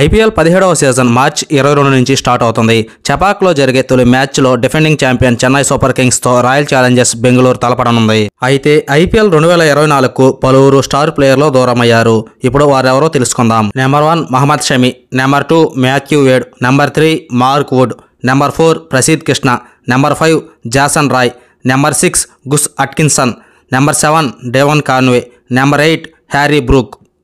IPL పదిహేడవ season March ఇరవై రెండు నుంచి స్టార్ట్ అవుతుంది. చపాక్లో జరిగే తొలి మ్యాచ్లో డిఫెండింగ్ ఛాంపియన్ చెన్నై సూపర్ కింగ్స్తో రాయల్ ఛాలెంజర్స్ బెంగళూరు తలపడనుంది. అయితే ఐపీఎల్ రెండు వేల ఇరవై నాలుగుకు పలువురు స్టార్ ప్లేయర్లు దూరమయ్యారు. ఇప్పుడు వారెవరో తెలుసుకుందాం. Number one Mohammed Shami number two Matthew Wade number three Mark Wood number four Prasidh Krishna number five Jason Roy number six Gus Atkinson number seven Devon Conway number eight Harry Brook.